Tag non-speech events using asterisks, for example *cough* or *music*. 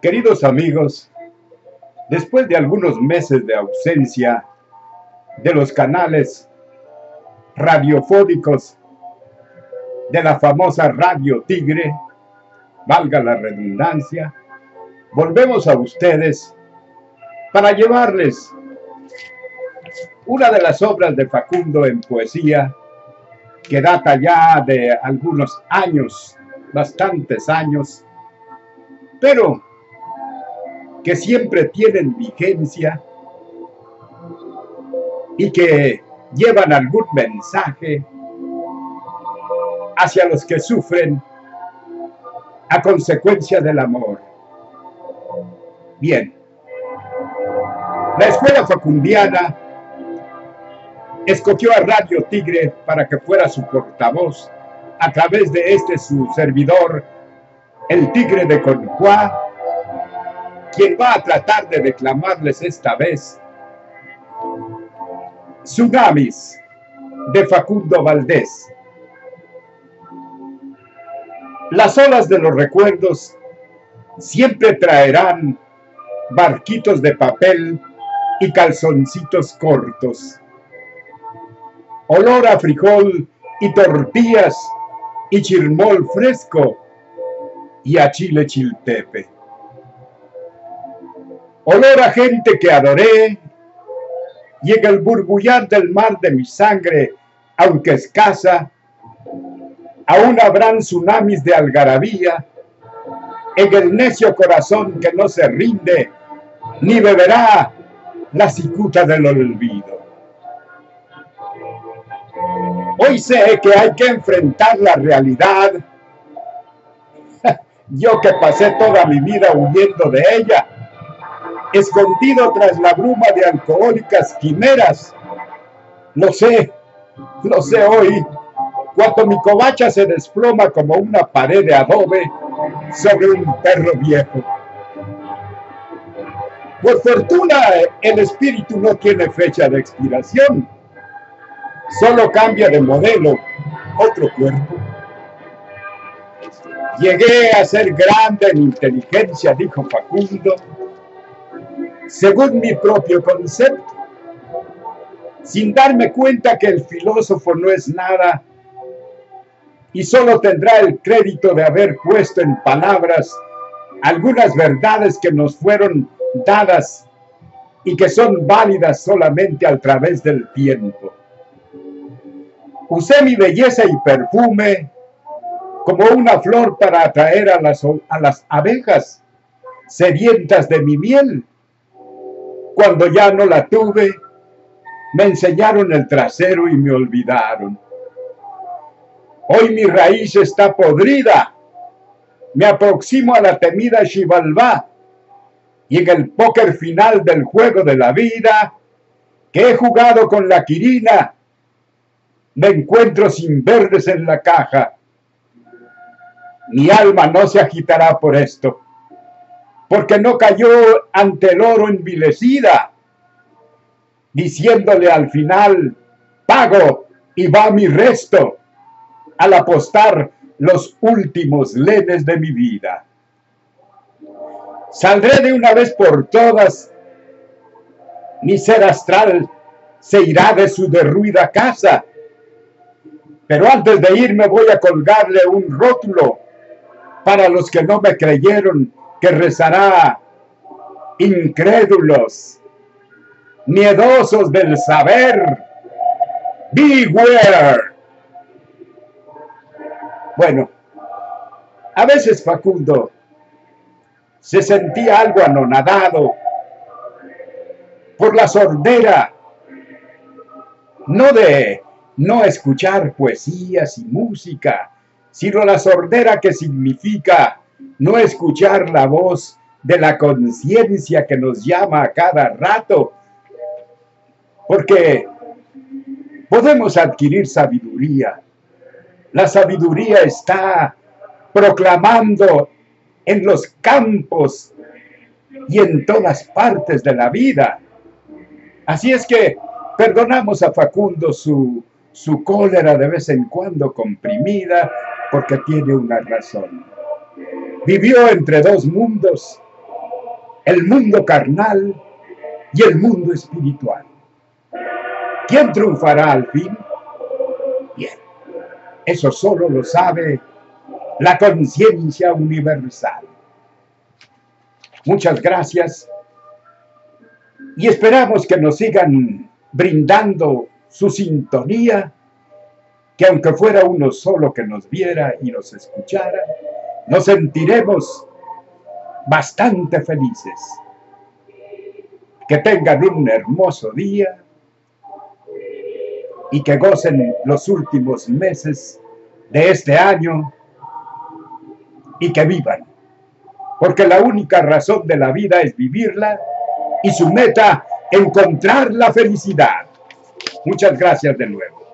Queridos amigos, después de algunos meses de ausencia de los canales radiofónicos de la famosa Radio Tigre, valga la redundancia, volvemos a ustedes para llevarles una de las obras de Facundo en poesía que data ya de algunos años, bastantes años, pero que siempre tienen vigencia y que llevan algún mensaje hacia los que sufren a consecuencia del amor. Bien, la escuela facundiana escogió a Radio Tigre para que fuera su portavoz a través de este su servidor, el Tigre de Conjuá, quien va a tratar de declamarles esta vez Tsunamis de Facundo Valdés. Las olas de los recuerdos siempre traerán barquitos de papel y calzoncitos cortos olor a frijol y tortillas y chirmol fresco y a chile chiltepe. Olor a gente que adoré y en el burbullar del mar de mi sangre, aunque escasa, aún habrán tsunamis de algarabía en el necio corazón que no se rinde ni beberá la cicuta del olvido. Hoy sé que hay que enfrentar la realidad. *laughs* Yo que pasé toda mi vida huyendo de ella, escondido tras la bruma de alcohólicas quimeras. Lo sé, lo sé hoy, cuando mi covacha se desploma como una pared de adobe sobre un perro viejo. Por fortuna, el espíritu no tiene fecha de expiración solo cambia de modelo, otro cuerpo. Llegué a ser grande en inteligencia, dijo Facundo, según mi propio concepto, sin darme cuenta que el filósofo no es nada y solo tendrá el crédito de haber puesto en palabras algunas verdades que nos fueron dadas y que son válidas solamente a través del tiempo. Usé mi belleza y perfume como una flor para atraer a las, a las abejas sedientas de mi miel. Cuando ya no la tuve, me enseñaron el trasero y me olvidaron. Hoy mi raíz está podrida. Me aproximo a la temida Xibalbá y en el póker final del juego de la vida que he jugado con la Quirina me encuentro sin verdes en la caja. Mi alma no se agitará por esto, porque no cayó ante el oro envilecida, diciéndole al final, pago y va mi resto, al apostar los últimos lenes de mi vida. Saldré de una vez por todas, mi ser astral se irá de su derruida casa, pero antes de irme voy a colgarle un rótulo para los que no me creyeron que rezará incrédulos, miedosos del saber. Beware. Bueno, a veces Facundo se sentía algo anonadado por la sordera, no de no escuchar poesías y música, sino la sordera que significa no escuchar la voz de la conciencia que nos llama a cada rato, porque podemos adquirir sabiduría. La sabiduría está proclamando en los campos y en todas partes de la vida. Así es que perdonamos a Facundo su su cólera de vez en cuando comprimida porque tiene una razón. Vivió entre dos mundos el mundo carnal y el mundo espiritual. ¿Quién triunfará al fin? Bien, eso solo lo sabe la conciencia universal. Muchas gracias y esperamos que nos sigan brindando su sintonía, que aunque fuera uno solo que nos viera y nos escuchara, nos sentiremos bastante felices. Que tengan un hermoso día y que gocen los últimos meses de este año y que vivan. Porque la única razón de la vida es vivirla y su meta, encontrar la felicidad. Muchas gracias de nuevo.